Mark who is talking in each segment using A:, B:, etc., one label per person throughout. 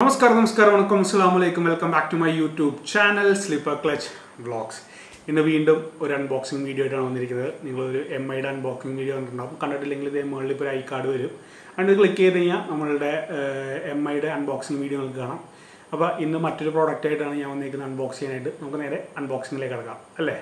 A: നമസ്കാരം നമസ്കാരം വണക്കം. അസ്സാമലൈക്കും welcome back to my YouTube channel slipper clutch vlogs ഇന്ന് വീണ്ടും ഒരു അൺബോക്സിംഗ് വീഡിയോ ആയിട്ടാണ് വന്നിരിക്കുന്നത്. നിങ്ങളൊരു എം ഐയുടെ അൺബോക്സിംഗ് വീഡിയോ കണ്ടിട്ടുണ്ടാകും കണ്ടിട്ടില്ലെങ്കിൽ ഇതേ മുകളിൽ ഇപ്പോൾ ഒരു ഐ കാർഡ് വരും. അതിന് ക്ലിക്ക് ചെയ്ത് കഴിഞ്ഞാൽ നമ്മളുടെ എം ഐയുടെ അൺബോക്സിംഗ് വീഡിയോ നിങ്ങൾക്ക് കാണാം. അപ്പോൾ ഇന്ന് മറ്റൊരു പ്രോഡക്റ്റ് ആയിട്ടാണ് ഞാൻ വന്നിരിക്കുന്നത്. അൺബോക്സ് ചെയ്യാനായിട്ട്. നമുക്ക് നേരെ അൺബോക്സിങ്ങിലേക്ക് കിടക്കാം. അല്ലേ?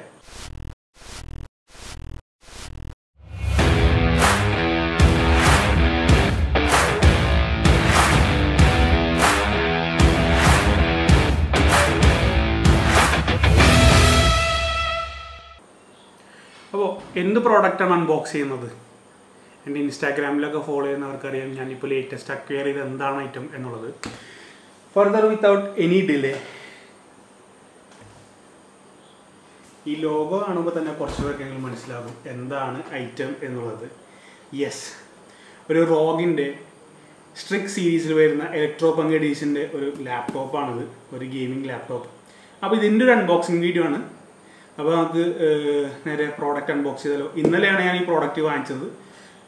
A: എന്ത് പ്രോഡക്റ്റാണ് അൺബോക്സ് ചെയ്യുന്നത്? എന്റെ ഇൻസ്റ്റാഗ്രാമിലൊക്കെ ഫോളോ ചെയ്യുന്നവർക്കറിയാം ഞാനിപ്പോൾ ലേറ്റസ്റ്റ് അക്വയർ ചെയ്ത് എന്താണ് ഐറ്റം എന്നുള്ളത്. ഫർദർ വിത്തൗട്ട് എനി ഡിലേ ഈ ലോഗോ കാണുമ്പോൾ തന്നെ കുറച്ച് പേർക്കെങ്കിലും മനസ്സിലാകും എന്താണ് ഐറ്റം എന്നുള്ളത്. യെസ് ഒരു റോഗിന്റെ സ്ട്രിക് സീരീസിൽ വരുന്ന ഇലക്ട്രോ പങ്ക് ഡീസിന്റെ ഒരു ലാപ്ടോപ്പാണിത് ഒരു ഗെയിമിംഗ് ലാപ്ടോപ്പ് അപ്പോൾ ഇതിന്റെ ഒരു അൺബോക്സിങ് വീഡിയോ ആണ്. അപ്പോൾ നമുക്ക് നേരെ പ്രോഡക്റ്റ് അൺബോക്സ് ചെയ്താലോ. ഇന്നലെയാണ് ഞാൻ ഈ പ്രോഡക്റ്റ് വാങ്ങിച്ചത്.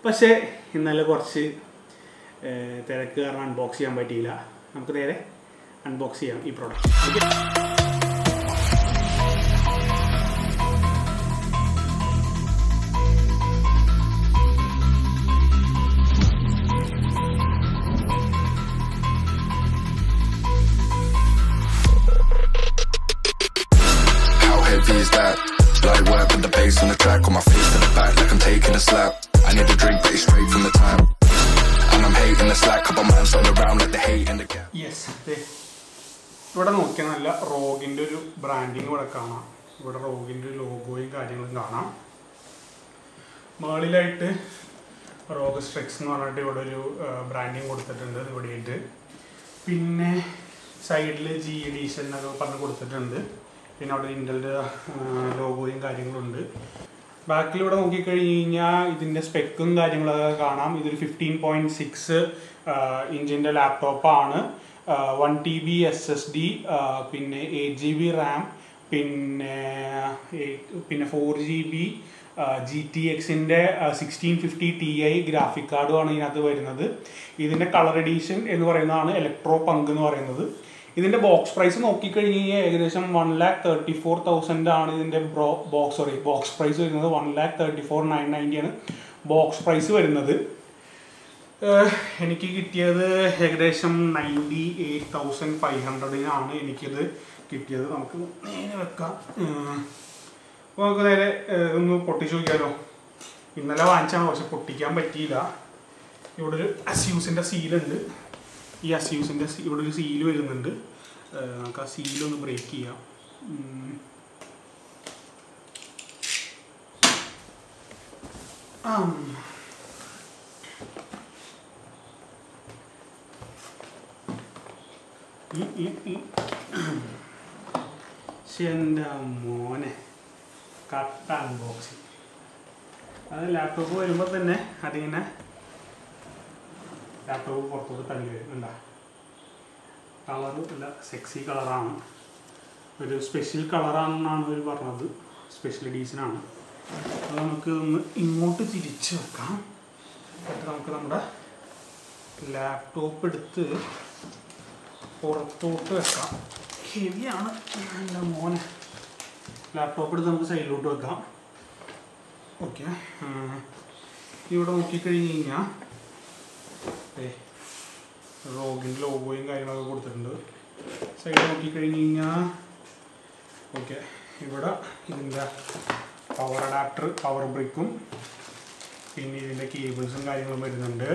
A: പക്ഷേ ഇന്നലെ കുറച്ച് തിരക്ക് കാരണം അൺബോക്സ് ചെയ്യാൻ പറ്റിയില്ല. നമുക്ക് നേരെ അൺബോക്സ് ചെയ്യാം ഈ പ്രോഡക്റ്റ് യെസ് ഇവിടെ നോക്കിയാൽ നല്ല റോഗിന്റെ ഒരു ബ്രാൻഡിങ് ഇവിടെ കാണാം. ഇവിടെ റോഗിന്റെ ലോഗോയും കാര്യങ്ങളും കാണാം. മുകളിലായിട്ട് റോഗ് സ്ട്രെക്സ് എന്ന് പറഞ്ഞിട്ട് ഇവിടെ ഒരു ബ്രാൻഡിങ് കൊടുത്തിട്ടുണ്ട് ഇവിടെയായിട്ട് പിന്നെ സൈഡിൽ ജി എഡീഷൻ എന്നൊക്കെ പറഞ്ഞ് കൊടുത്തിട്ടുണ്ട്. പിന്നെ അവിടെ ഇന്റലിന്റെ ലോഗോയും കാര്യങ്ങളും ഉണ്ട്. ബാക്കിൽ ഇവിടെ നോക്കിക്കഴിഞ്ഞ് കഴിഞ്ഞാൽ ഇതിന്റെ സ്പെക്കും കാര്യങ്ങളൊക്കെ കാണാം. ഇതൊരു ഫിഫ്റ്റീൻ പോയിന്റ് സിക്സ് ഇഞ്ചിന്റെ ലാപ്ടോപ്പാണ് one T B S S D പിന്നെ എയ്റ്റ് ജി ബി റാം പിന്നെ പിന്നെ four G B G T എക്സിന്റെ sixteen fifty T I graphic കാർഡുമാണ് ഇതിനകത്ത് വരുന്നത്. ഇതിന്റെ കളർ എഡീഷൻ എന്ന് പറയുന്നതാണ് ഇലക്ട്രോ പങ്ക് എന്ന് പറയുന്നത്. ഇതിന്റെ ബോക്സ് പ്രൈസ് നോക്കിക്കഴിഞ്ഞ് കഴിഞ്ഞാൽ ഏകദേശം one lakh thirty four thousand ആണ് ഇതിന്റെ bro box sorry box price വരുന്നത്. One lakh thirty four nine ninety ആണ് ബോക്സ് പ്രൈസ് വരുന്നത്. എനിക്ക് കിട്ടിയത് ഏകദേശം നയന്റി എയ്റ്റ് തൗസൻഡ് ഫൈവ് ഹൺഡ്രഡിനാണ് എനിക്കിത് കിട്ടിയത്. നമുക്ക് നേരെ വെക്കാം. അപ്പോൾ നമുക്ക് നേരെ ഒന്ന് പൊട്ടിച്ച് നോക്കിയാലോ? ഇന്നലെ വാങ്ങിച്ചാണ് പക്ഷെ പൊട്ടിക്കാൻ പറ്റിയില്ല. ഇവിടെ ഒരു അസ്യൂസിന്റെ സീലുണ്ട്. ഈ അസ്യൂസിന്റെ ഇവിടെ ഒരു സീൽ വരുന്നുണ്ട്. നമുക്ക് ആ സീലൊന്ന് ബ്രേക്ക് ചെയ്യാം. ആം. ഈ ഈ ഈ ശ്ശെ, എന്റെ മോനെ. കട്ട അൺബോക്സിങ് അത് ലാപ്ടോപ്പ് വരുമ്പോൾ തന്നെ അതിങ്ങനെ ലാപ്ടോപ്പ് പുറത്തോട്ട് തള്ളി വരും. കണ്ട? കളറ് നല്ല സെക്സി കളറാണ് ഒരു സ്പെഷ്യൽ കളറാണെന്നാണ് അവർ പറഞ്ഞത്. സ്പെഷ്യൽ എഡീഷനാണ് അത് നമുക്ക് ഒന്ന് ഇങ്ങോട്ട് തിരിച്ച് വെക്കാം. എന്നിട്ട് നമുക്ക് നമ്മുടെ ലാപ്ടോപ്പ് എടുത്ത് പുറത്തോട്ട് വെക്കാം. ഹെവിയാണ്. എന്റെ മോനെ. ലാപ്ടോപ്പ് എടുത്ത് നമുക്ക് സൈഡിലോട്ട് വെക്കാം. ഓക്കെ ഇവിടെ നോക്കിക്കഴിഞ്ഞ് കഴിഞ്ഞാൽ റോഗിന്റെ ലോഗോയും കാര്യങ്ങളൊക്കെ കൊടുത്തിട്ടുണ്ട്. സൈഡ് നോക്കിക്കഴിഞ്ഞ് കഴിഞ്ഞാൽ ഓക്കെ ഇവിടെ ഇതിന്റെ പവർ അഡാപ്റ്റർ പവർ ബ്രിക്കും പിന്നെ ഇതിന്റെ കേബിൾസും കാര്യങ്ങളും വരുന്നുണ്ട്.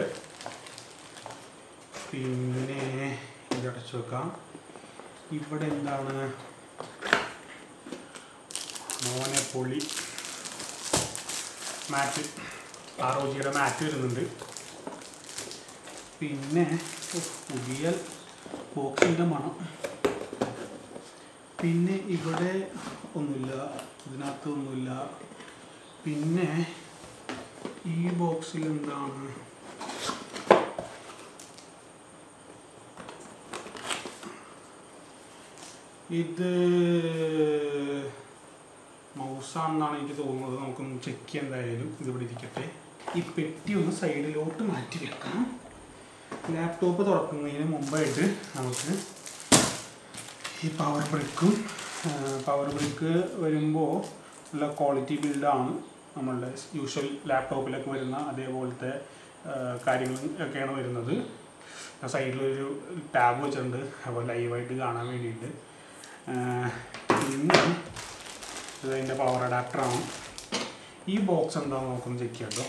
A: പിന്നെ ഇത് അടച്ചു വെക്കാം. ഇവിടെ എന്താണ്? മോനെ പൊളി. മാറ്റ് ആർ ഒ ജിയുടെ മാറ്റ് വരുന്നുണ്ട്. പിന്നെ പുതിയ ബോക്സിന്റെ മണം. പിന്നെ ഇവിടെ ഒന്നുമില്ല. ഇതിനകത്ത് ഒന്നുമില്ല. പിന്നെ ഈ ബോക്സിൽ എന്താണ്? ഇത് മൗസാണെന്നാണ് എനിക്ക് തോന്നുന്നത്. നമുക്കൊന്ന് ചെക്ക് ചെയ്യാൻ എന്തായാലും. ഇതിവിടെ ഇരിക്കട്ടെ. ഈ പെട്ടി ഒന്ന് സൈഡിലോട്ട് മാറ്റി വെക്കാം ലാപ്ടോപ്പ് തുറക്കുന്നതിന് മുമ്പായിട്ട് നമുക്ക് ഈ പവർ ബ്രിക്കും പവർ ബ്രിക്ക് വരുമ്പോൾ നല്ല ക്വാളിറ്റി ബിൽഡാണ് നമ്മളുടെ യൂഷ്വൽ ലാപ്ടോപ്പിലൊക്കെ വരുന്ന അതേപോലത്തെ കാര്യങ്ങൾ ഒക്കെയാണ് വരുന്നത്. സൈഡിലൊരു ടാബ് വെച്ചിട്ടുണ്ട്. അപ്പോൾ ലൈവായിട്ട് കാണാൻ വേണ്ടിയിട്ട്. ഇത് അതിന്റെ പവർ അഡാപ്റ്ററാണ് ഈ ബോക്സ് എന്താണെന്ന് നോക്കുമ്പോൾ ചെക്ക് ചെയ്യാം കേട്ടോ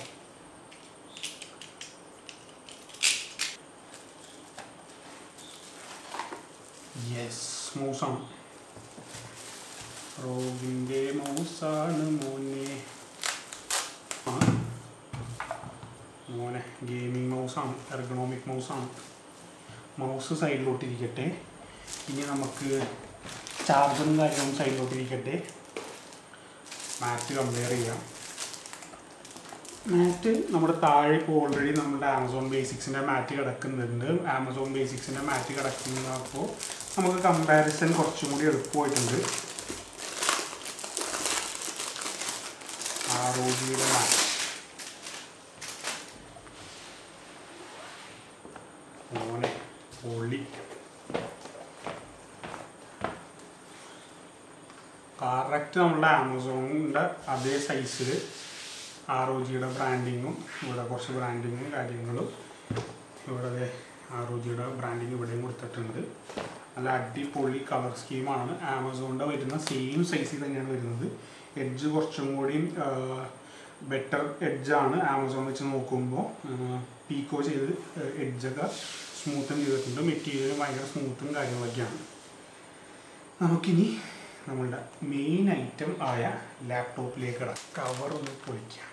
A: യെസ് മൗസാണ് മോനെ. ഗെയിമിംഗ് മൗസാണ് മൗസ് സൈഡിലോട്ടിരിക്കട്ടെ ഇനി നമുക്ക് ചാർജറും കാര്യങ്ങളും സൈഡിലോട്ടിരിക്കട്ടെ. മാറ്റ് കമ്പയർ ചെയ്യാം. മാറ്റ് നമ്മുടെ താഴെ ഇപ്പോൾ ഓൾറെഡി നമ്മുടെ ആമസോൺ ബേസിക്സിന്റെ മാറ്റ് കിടക്കുന്നുണ്ട്. ആമസോൺ ബേസിക്സിന്റെ മാറ്റ് കിടക്കുന്നപ്പോൾ നമുക്ക് കമ്പാരിസൺ കുറച്ചും കൂടി എളുപ്പമായിട്ടുണ്ട് ആർ ഒ ജിയുടെ മാറ്റ് മോനെ പൊള്ളി കറക്റ്റ് നമ്മുടെ ആമസോണിന്റെ അതേ സൈസിൽ ആർ ഒ ജിയുടെ ബ്രാൻഡിങ്ങും ഇവിടെ കുറച്ച് ബ്രാൻഡിങ്ങും കാര്യങ്ങളും. ഇവിടെ ആർ ഒ ജിയുടെ ബ്രാൻഡിങ് ഇവിടെയും കൊടുത്തിട്ടുണ്ട്. നല്ല അടിപൊളി കളർ സ്കീമാണ് ആമസോണിന്റെ വരുന്ന സെയിം സൈസിൽ തന്നെയാണ് വരുന്നത്. എഡ്ജ് കുറച്ചും കൂടി ബെറ്റർ എഡ്ജാണ് ആമസോൺ വെച്ച് നോക്കുമ്പോൾ. പീക്കോ ചെയ്ത് എഡ്ജൊക്കെ സ്മൂത്തും ചെയ്തിട്ടുണ്ട്. മെറ്റീരിയൽ ഭയങ്കര സ്മൂത്തും കാര്യങ്ങളൊക്കെയാണ്. നമുക്കിനി നമ്മളുടെ മെയിൻ ഐറ്റം ആയ ലാപ്ടോപ്പിലേക്ക് കവർ ഒന്ന് പൊളിക്കാം.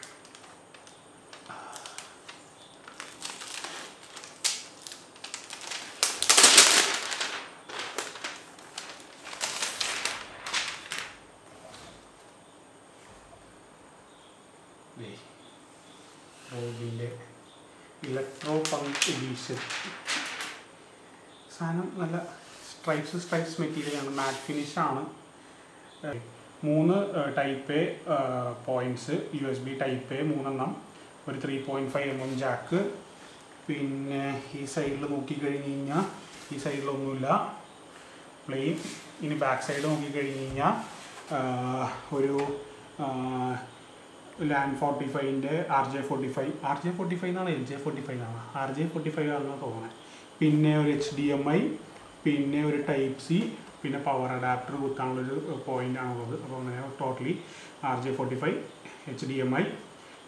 A: ഇലക്ട്രോ പങ്ക് എഡീഷൻ സാധനം നല്ല സ്ട്രൈപ്സ് സ്ട്രൈപ്സ് മെറ്റീരിയലാണ് മാറ്റ് ഫിനിഷാണ് മൂന്ന് type A points U S B type A മൂന്നെണ്ണം. ഒരു three point five M M jack പിന്നെ ഈ സൈഡിൽ നോക്കിക്കഴിഞ്ഞ് കഴിഞ്ഞാൽ ഈ സൈഡിലൊന്നുമില്ല പ്ലെയിൻ ഇനി ബാക്ക് സൈഡ് നോക്കിക്കഴിഞ്ഞ് കഴിഞ്ഞാൽ ഒരു LAN forty ഫൈവിന്റെ R J forty five R J forty five എന്നാണ് എൽ ജെ ഫോർട്ടി ഫൈവ് ആണ് ആർ ജെ ഫോർട്ടി ഫൈവ് ആണെന്ന് തോന്നുന്നത് പിന്നെ ഒരു എച്ച് ഡി എം ഐ പിന്നെ ഒരു ടൈപ്പ് സി പിന്നെ പവർ അഡാപ്റ്റർ കുത്താനുള്ളൊരു പോയിന്റ് ആണുള്ളത്. അപ്പോൾ അങ്ങനെ totally R J forty five H D M I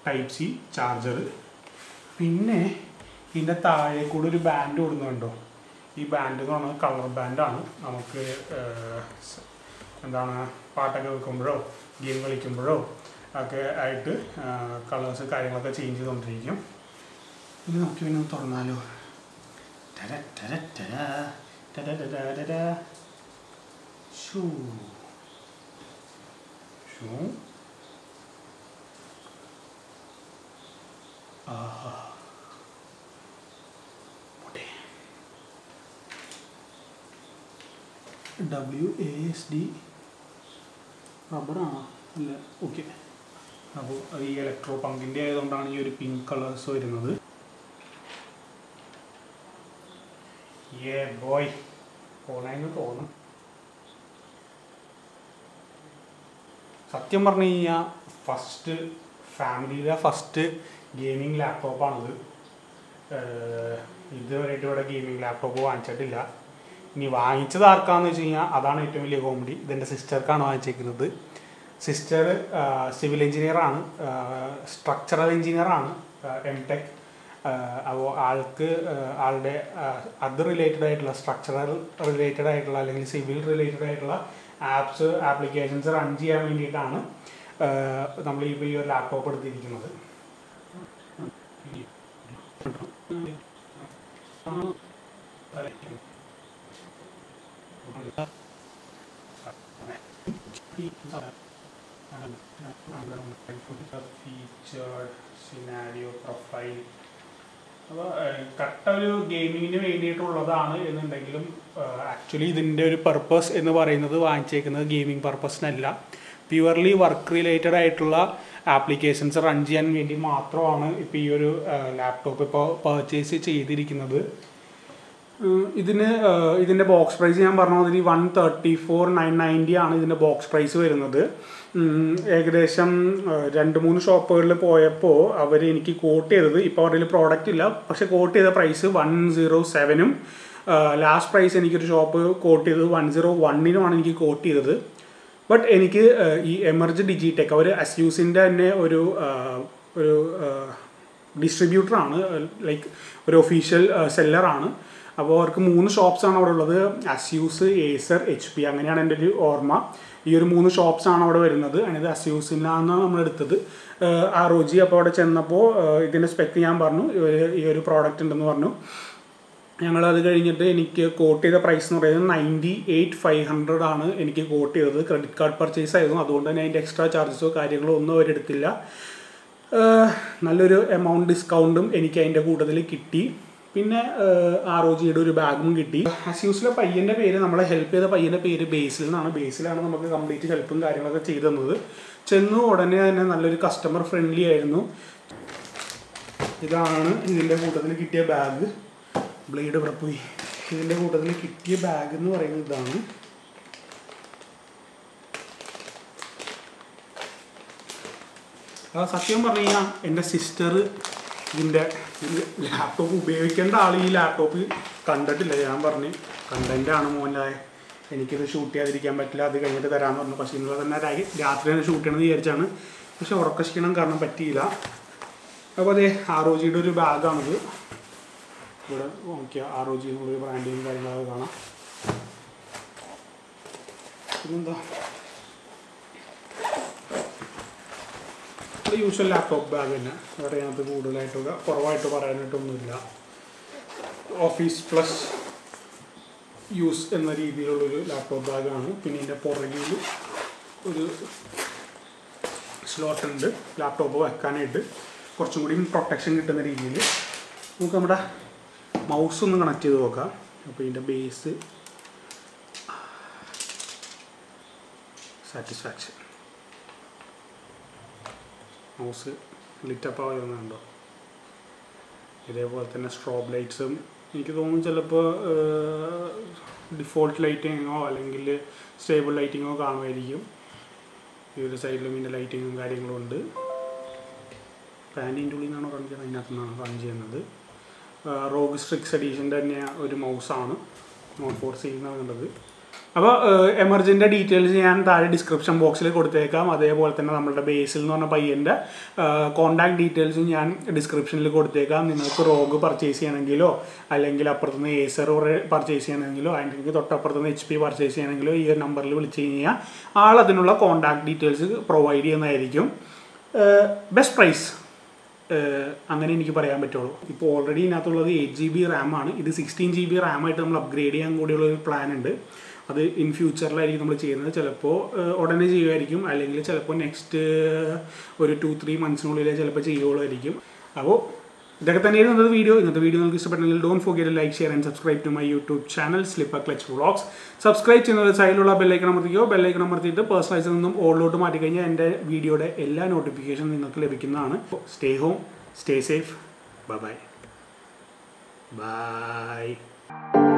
A: type C charger പിന്നെ ഇതിന്റെ താഴെ കൂടെ ഒരു ബാൻഡ് കൊടുക്കുന്നുണ്ടോ ഈ ബാൻഡ് എന്ന് പറഞ്ഞാൽ കളർ ബാൻഡാണ് നമുക്ക് എന്താണ് പാട്ടൊക്കെ വെക്കുമ്പോഴോ ഗെയിം കളിക്കുമ്പോഴോ ഒക്കെ ആയിട്ട് കളേഴ്സ് കാര്യങ്ങളൊക്കെ ചേഞ്ച് ചെയ്തുകൊണ്ടിരിക്കും. ഇനി നോക്കി പിന്നെ തുറന്നാലോ. ടര ടര ടര ടര ടര ടര. ഷൂ ഷൂ ആഹാ പോട്ടെ ഡബ്ല്യു എ എസ് ഡി റബ്ബറാണോ അല്ല ഓക്കെ അപ്പോൾ ഈ ഇലക്ട്രോ പങ്കിന്റെ ആയതുകൊണ്ടാണ് ഈ ഒരു പിങ്ക് കളേഴ്സ് വരുന്നത്. ഏ ബോയ് പോണെന്ന് തോന്നും സത്യം പറഞ്ഞു കഴിഞ്ഞാൽ ഫസ്റ്റ് ഫാമിലിയിലെ ഫസ്റ്റ് ഗെയിമിംഗ് ലാപ്ടോപ്പാണത് ഇതുവരെയായിട്ട് ഇവിടെ ഗെയിമിംഗ് ലാപ്ടോപ്പ് വാങ്ങിച്ചിട്ടില്ല. ഇനി വാങ്ങിച്ചത് ആർക്കാന്ന് വെച്ച് കഴിഞ്ഞാൽ അതാണ് ഏറ്റവും വലിയ കോമഡി ഇതെന്റെ സിസ്റ്റർക്കാണ് വാങ്ങിച്ചേക്കുന്നത്. സിസ്റ്റർ സിവിൽ എഞ്ചിനീയറാണ് സ്ട്രക്ചറൽ എഞ്ചിനീയറാണ് എം ടെക് അപ്പോൾ ആൾക്ക് ആളുടെ അത് റിലേറ്റഡ് ആയിട്ടുള്ള സ്ട്രക്ചറൽ റിലേറ്റഡ് ആയിട്ടുള്ള അല്ലെങ്കിൽ സിവിൽ റിലേറ്റഡ് ആയിട്ടുള്ള ആപ്സ് ആപ്ലിക്കേഷൻസ് റൺ ചെയ്യാൻ വേണ്ടിയിട്ടാണ് നമ്മൾ ഇപ്പോൾ ഈ ഒരു ലാപ്ടോപ്പ് എടുത്തിരിക്കുന്നത്. ഫീച്ചർ സിനാരിയോ പ്രൊഫൈൽ കട്ട ഒരു ഗെയിമിങ്ങിന് വേണ്ടിയിട്ടുള്ളതാണ് എന്നുണ്ടെങ്കിലും ആക്ച്വലി ഇതിന്റെ ഒരു പർപ്പസ് എന്ന് പറയുന്നത് വാങ്ങിച്ചേക്കുന്നത് ഗെയിമിംഗ് പർപ്പസിനല്ല പ്യുവർലി വർക്ക് റിലേറ്റഡ് ആയിട്ടുള്ള ആപ്ലിക്കേഷൻസ് റൺ ചെയ്യാൻ വേണ്ടി മാത്രമാണ് ഇപ്പോൾ ഈ ഒരു ലാപ്ടോപ്പ് ഇപ്പോൾ പർച്ചേസ് ചെയ്തിരിക്കുന്നത്. ഇതിന് ഇതിന്റെ ബോക്സ് പ്രൈസ് ഞാൻ പറഞ്ഞ മാതിരി one thirty four nine ninety ആണ് ഇതിന്റെ ബോക്സ് പ്രൈസ് വരുന്നത്. ഏകദേശം രണ്ട് മൂന്ന് ഷോപ്പുകളിൽ പോയപ്പോൾ അവർ എനിക്ക് കോട്ട് ചെയ്തത്. ഇപ്പോൾ അവരുടെ പ്രോഡക്റ്റ് ഇല്ല. പക്ഷേ കോട്ട് ചെയ്ത പ്രൈസ് വൺ സീറോ സെവനും ലാസ്റ്റ് പ്രൈസ് എനിക്കൊരു ഷോപ്പ് കോട്ട് ചെയ്തത് വൺ സീറോ വണ്ണിനുമാണ് എനിക്ക് കോട്ട് ചെയ്തത്. ബട്ട് എനിക്ക് ഈ എമർജ് ഡിജിടെക് അവർ അസ്യൂസിന്റെ തന്നെ ഒരു ഒരു ഡിസ്ട്രിബ്യൂട്ടറാണ് ലൈക്ക് ഒരു ഒഫീഷ്യൽ സെല്ലറാണ് അപ്പോൾ അവർക്ക് മൂന്ന് ഷോപ്സാണ് അവിടെ ഉള്ളത്. അസ്യൂസ് ഏസർ എച്ച് പി അങ്ങനെയാണ് എന്റെ ഒരു ഓർമ്മ. ഈ ഒരു മൂന്ന് ഷോപ്സാണ് അവിടെ വരുന്നത്. അതിനത് അസ്യൂസിനാണ് നമ്മൾ എടുത്തത്. ആ റോജി അപ്പോൾ അവിടെ ചെന്നപ്പോൾ ഇതിന്റെ സ്പെക്ക് ഞാൻ പറഞ്ഞു. ഈ ഒരു പ്രോഡക്റ്റ് ഉണ്ടെന്ന് പറഞ്ഞു. ഞങ്ങൾ അത് കഴിഞ്ഞിട്ട് എനിക്ക് കോട്ട് ചെയ്ത പ്രൈസ് എന്ന് പറയുന്നത് നയന്റി എയ്റ്റ് ഫൈവ് ഹൺഡ്രഡ് ആണ് എനിക്ക് കോട്ട് ചെയ്തത്. ക്രെഡിറ്റ് കാർഡ് പർച്ചേസ് ആയിരുന്നു. അതുകൊണ്ട് തന്നെ അതിന്റെ എക്സ്ട്രാ ചാർജസോ കാര്യങ്ങളോ ഒന്നും അവരെടുത്തില്ല നല്ലൊരു എമൗണ്ട് ഡിസ്കൗണ്ടും എനിക്ക് അതിന്റെ കൂട്ടത്തിൽ കിട്ടി. പിന്നെ ആർ ഒ ജിയുടെ ഒരു ബാഗും കിട്ടി. അസ്യൂസിലെ പയ്യന്റെ പേര് നമ്മളെ ഹെൽപ്പ് ചെയ്ത പയ്യന്റെ പേര് ബേസിൽ നിന്നാണ്. ബേസിലാണ് നമുക്ക് കംപ്ലീറ്റ് ഹെൽപ്പും കാര്യങ്ങളൊക്കെ ചെയ്തു തന്നത് ചെന്നു ഉടനെ തന്നെ നല്ലൊരു കസ്റ്റമർ ഫ്രണ്ട്ലി ആയിരുന്നു. ഇതാണ് ഇതിന്റെ കൂട്ടത്തിൽ കിട്ടിയ ബാഗ് ബ്ലേഡ് ഇവിടെ പോയി. ഇതിന്റെ കൂട്ടത്തിൽ കിട്ടിയ ബാഗ് എന്ന് പറയുന്നത് ഇതാണ്. സത്യം പറഞ്ഞു കഴിഞ്ഞാൽ എന്റെ സിസ്റ്റർ ഇതിന്റെ ലാപ്ടോപ്പ് ഉപയോഗിക്കേണ്ട ആൾ ഈ ലാപ്ടോപ്പ് കണ്ടിട്ടില്ല. ഞാൻ പറഞ്ഞ് കണ്ടന്റാണ് മോനായ എനിക്കിത് ഷൂട്ട് ചെയ്യാതിരിക്കാൻ പറ്റില്ല. അത് കഴിഞ്ഞിട്ട് തരാമെന്ന് പറഞ്ഞു. പക്ഷേ ഇന്നലെ തന്നെ രാത്രി തന്നെ ഷൂട്ട് ചെയ്യണമെന്ന് വിചാരിച്ചാണ്. പക്ഷെ ഉറക്കക്ഷീണം കാരണം പറ്റിയില്ല. അപ്പോൾ അതെ ആർ ഒ ജിയുടെ ഒരു ബാഗാണിത്. ഇവിടെ നോക്കിയാൽ ആർ ഒ ജി എന്നുള്ളൊരു ബ്രാൻഡിങ് കാര്യങ്ങളൊക്കെ കാണാം. പിന്നെന്താ? ഒരു യൂഷ്വൽ ലാപ്ടോപ്പ് ബാഗ് തന്നെ. വേറെ അതിനകത്ത് കൂടുതലായിട്ടൊക്കെ കുറവായിട്ട് പറയാനായിട്ടൊന്നുമില്ല. ഓഫീസ് പ്ലസ് യൂസ് എന്ന രീതിയിലുള്ളൊരു ലാപ്ടോപ്പ് ബാഗാണ് പിന്നെ ഇതിന്റെ പുറകിൽ ഒരു സ്ലോട്ട് ഉണ്ട്. ലാപ്ടോപ്പ് വെക്കാനായിട്ട്. കുറച്ചും കൂടി പ്രൊട്ടക്ഷൻ കിട്ടുന്ന രീതിയിൽ നമുക്ക് നമ്മുടെ മൗസ് ഒന്ന് കണക്ട് ചെയ്ത് നോക്കാം. അപ്പോൾ ഇതിന്റെ ബേസ് സാറ്റിസ്ഫാക്ഷൻ മൗസ് ലിറ്റപ്പ് ആവുന്നുണ്ടോ ഇതേപോലെ തന്നെ സ്ട്രോബ് ലൈറ്റ്സും എനിക്ക് തോന്നുന്നു ചിലപ്പോൾ ഡിഫോൾട്ട് ലൈറ്റിങ്ങോ അല്ലെങ്കിൽ സ്റ്റേബിൾ ലൈറ്റിങ്ങോ കാണുമായിരിക്കും. ഈ ഒരു സൈഡിലും ഇതിന്റെ ലൈറ്റിങ്ങും കാര്യങ്ങളും ഉണ്ട്. ഫാനിന്റെ ഉള്ളിൽ നിന്നാണോ റൺ ചെയ്യുന്നത്? അതിനകത്ത് നിന്നാണ് റൺ ചെയ്യുന്നത്? റോഗ് സ്ട്രിക്സ് എഡീഷന്റെ തന്നെ ഒരു മൗസാണ് നോട്ട് ഫോർ സി എന്നാണ് അപ്പോൾ എമർജിന്റെ ഡീറ്റെയിൽസ് ഞാൻ താഴെ ഡിസ്ക്രിപ്ഷൻ ബോക്സിൽ കൊടുത്തേക്കാം. അതേപോലെ തന്നെ നമ്മുടെ ബേസിൽ എന്ന് പറഞ്ഞ പയ്യന്റെ കോൺടാക്ട് ഡീറ്റെയിൽസും ഞാൻ ഡിസ്ക്രിപ്ഷനിൽ കൊടുത്തേക്കാം. നിങ്ങൾക്ക് റോഗ് പർച്ചേസ് ചെയ്യണമെങ്കിലോ അല്ലെങ്കിൽ അപ്പുറത്തുനിന്ന് ഏസർ പർച്ചേസ് ചെയ്യണമെങ്കിലോ അല്ലെങ്കിൽ തൊട്ടപ്പുറത്തുനിന്ന് എച്ച് പി പർച്ചേസ് ചെയ്യണമെങ്കിലോ ഈ ഒരു നമ്പറിൽ വിളിച്ച് കഴിഞ്ഞാൽ ആൾ അതിനുള്ള കോൺടാക്ട് ഡീറ്റെയിൽസ് പ്രൊവൈഡ് ചെയ്യുന്നതായിരിക്കും. ബെസ്റ്റ് പ്രൈസ് അങ്ങനെ എനിക്ക് പറയാൻ പറ്റുള്ളൂ. ഇപ്പോൾ ഓൾറെഡി ഇതിനകത്തുള്ളത് എയ്റ്റ് ജി ബി റാമാണ് ഇത് സിക്സ്റ്റീൻ ജി ബി റാമായിട്ട് നമ്മൾ അപ്ഗ്രേഡ് ചെയ്യാൻ കൂടിയുള്ള ഒരു പ്ലാൻ ഉണ്ട്. അത് ഇൻ ഫ്യൂച്ചറിലായിരിക്കും നമ്മൾ ചെയ്യുന്നത്. ചിലപ്പോൾ ഉടനെ ചെയ്യുമായിരിക്കും അല്ലെങ്കിൽ ചിലപ്പോൾ നെക്സ്റ്റ് ഒരു ടു ത്രീ മന്ത്സിനുള്ളിൽ ചിലപ്പോൾ ചെയ്യുള്ളായിരിക്കും അപ്പോൾ ഇതൊക്കെ തന്നെയായിരുന്നു ഇന്നത്തെ വീഡിയോ ഇന്നത്തെ വീഡിയോ നിങ്ങൾക്ക് ഇഷ്ടപ്പെട്ടെങ്കിൽ don't forget like share and subscribe to my YouTube channel slipper clutch vlogs subscribe ചെയ്യുന്നത് സൈഡിലുള്ള ബെല്ലൈക്കൺ അമർത്തിക്കോ? ബെല്ലൈക്കൺ അമർത്തിയിട്ട് പേഴ്സണലൈസിൽ നിന്നും ഓളിലോട്ട് മാറ്റിക്കഴിഞ്ഞാൽ എന്റെ വീഡിയോയുടെ എല്ലാ നോട്ടിഫിക്കേഷനും നിങ്ങൾക്ക് ലഭിക്കുന്നതാണ്. Stay home stay safe bye bye bye